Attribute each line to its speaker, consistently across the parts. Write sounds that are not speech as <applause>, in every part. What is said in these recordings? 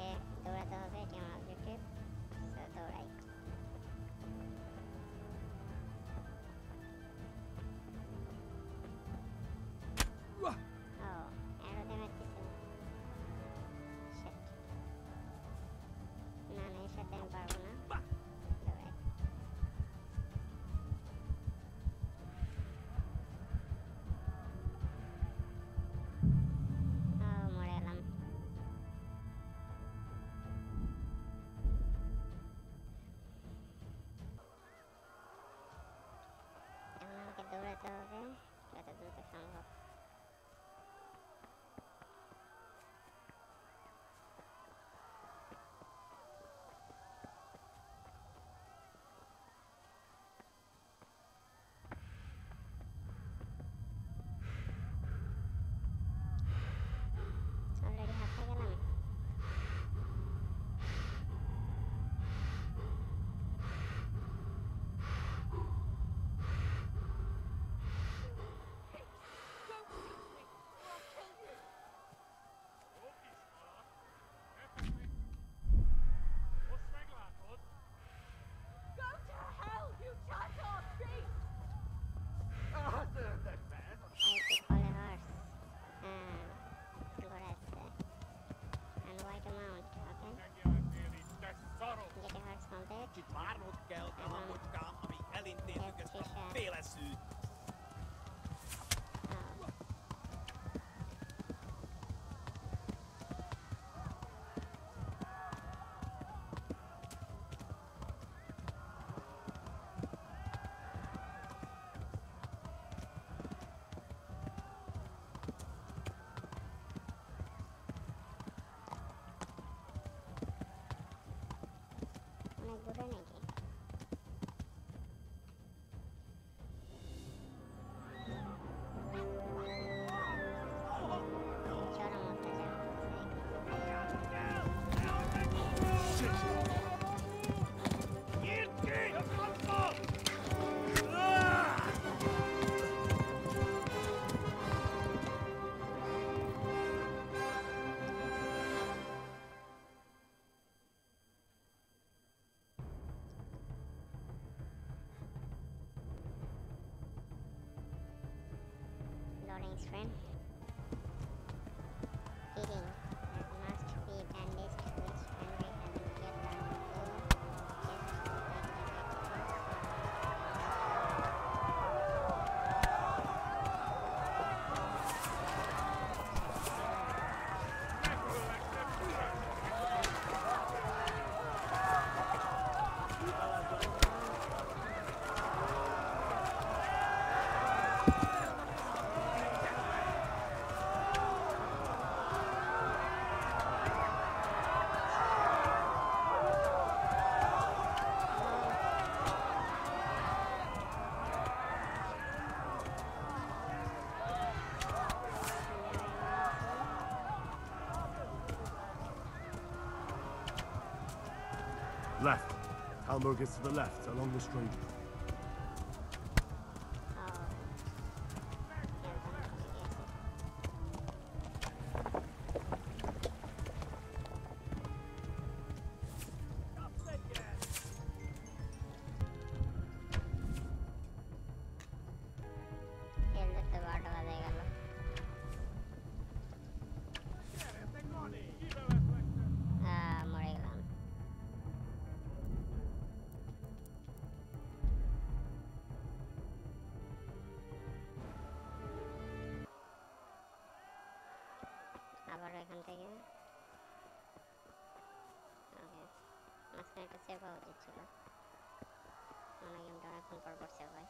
Speaker 1: के दौड़ा तो हो गया क्यों आप देखिए सो दौड़ाई दूर रहता होगा ज़्यादा दूर तक संभव
Speaker 2: Kicsit várnod kell, drágocskám, amíg elintézzük ezt a
Speaker 1: Kicsit. Loading screen.
Speaker 3: Talmberg's to the left, along the stream.
Speaker 1: আবার এখান থেকে। মাঝখানে একটা সেভ হওয়া উচিত ছিল মানে গেমটা অনেকক্ষণ পর পর সেভ হয়।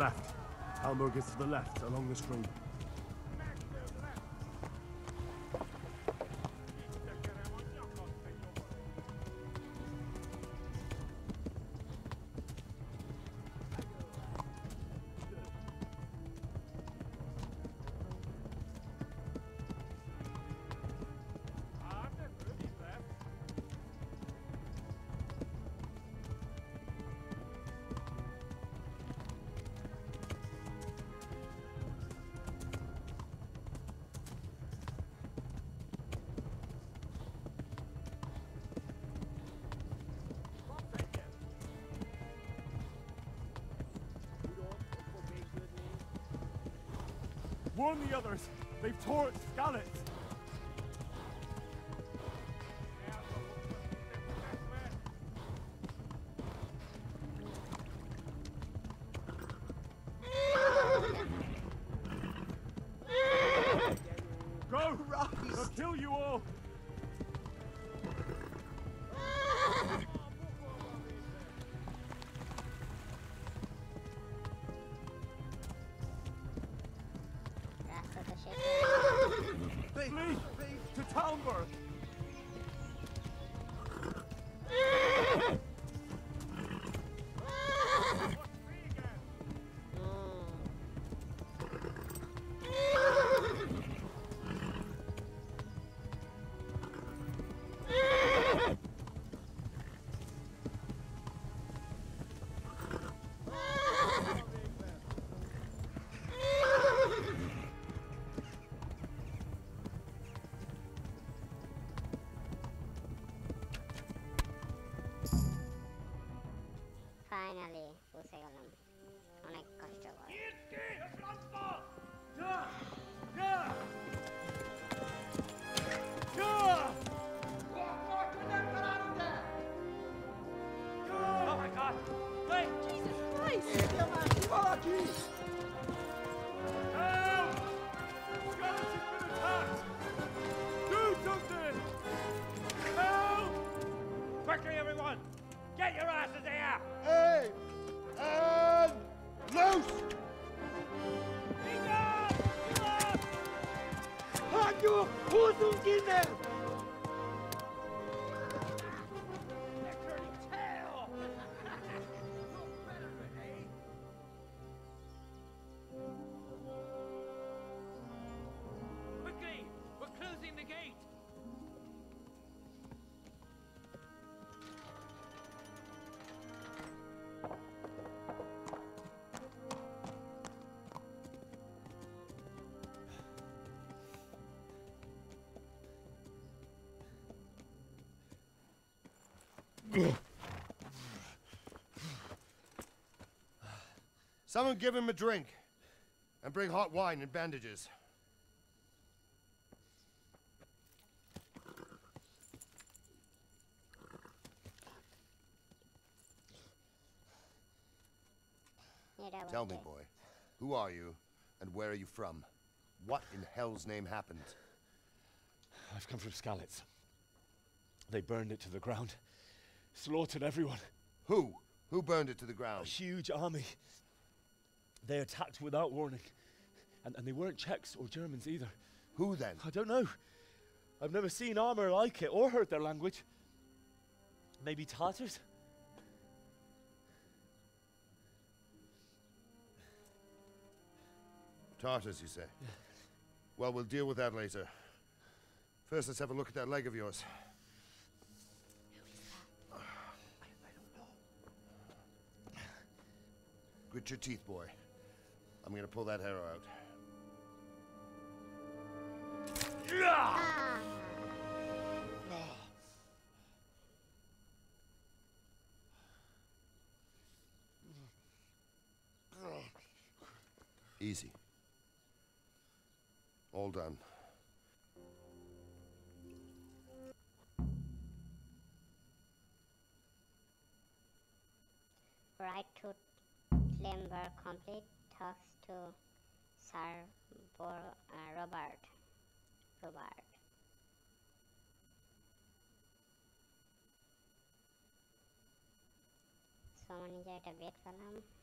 Speaker 3: Left. Is to the left, along the stream. Warn the others! They've torched Skalitz! Go! To to Talmberg.
Speaker 1: অনেক কষ্ট করে
Speaker 2: Oh my god! Wait!
Speaker 4: Jesus Christ!
Speaker 3: Help!
Speaker 2: Closing the gate!
Speaker 5: Someone give him a drink. And bring hot wine and bandages. Tell me, boy, who are you and where are you from? What in hell's name happened?
Speaker 6: I've come from Skalitz. They burned it to the ground, slaughtered everyone.
Speaker 5: Who? Who burned it to the ground?
Speaker 6: A huge army. They attacked without warning. And, and they weren't Czechs or Germans either.
Speaker 5: Who then?
Speaker 6: I don't know. I've never seen armor like it or heard their language. Maybe Tatars?
Speaker 5: Tartars, you say? Well, we'll deal with that later. First, let's have a look at that leg of yours. Grit your teeth, boy. I'm gonna pull that arrow out.
Speaker 1: Ah!
Speaker 5: Easy all done.
Speaker 1: Right to Talmberg complete talks to Sir Bo uh, Robert. Robert. get a bit for পেলাম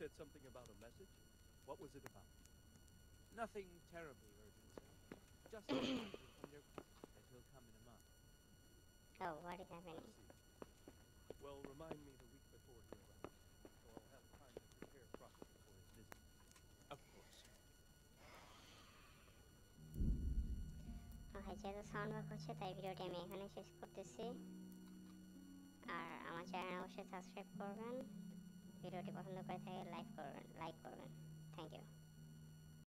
Speaker 7: said something about a message. What was it about?
Speaker 2: Nothing terribly urgent, sir. Just <coughs> a reminder from your cousin that he'll come in a month.
Speaker 1: Oh, what is happening?
Speaker 7: Well, remind me the week before he arrives, so I'll have time to prepare properly for his visit.
Speaker 2: Of course.
Speaker 1: ওকে যেহেতু sound work হচ্ছে তাই ভিডিওটি আমি এখানে শেষ করতেছি আর আমার channel অবশ্যই সাবস্ক্রাইব করবেন ভিডিওটি পছন্দ করে থাকলে লাইক করবেন লাইক করবেন থ্যাংক ইউ